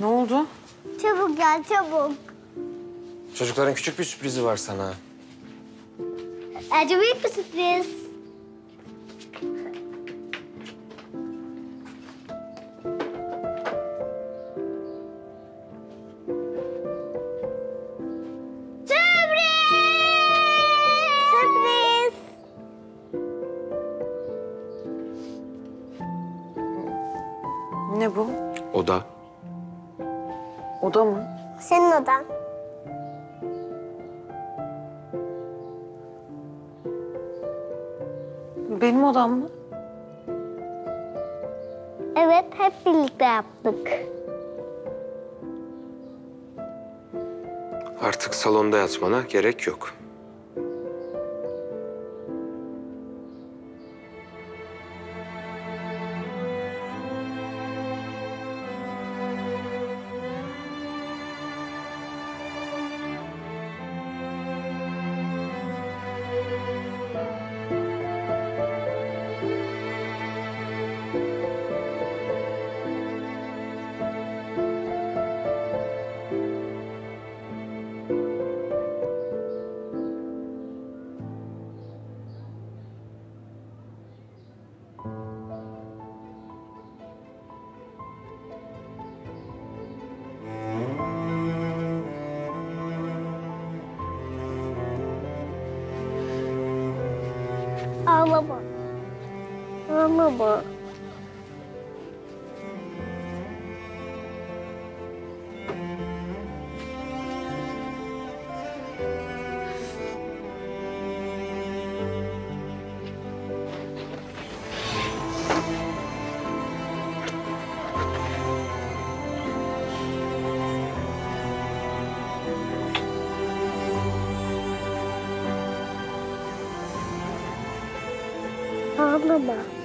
Ne oldu? Çabuk gel çabuk. Çocukların küçük bir sürprizi var sana. Bence büyük bir sürpriz. Sürpriz! Sürpriz! Ne bu? Oda. Oda mı? Senin odan. Benim odam mı? Evet, hep birlikte yaptık. Artık salonda yatmana gerek yok. 啊妈妈妈妈妈妈妈 đá.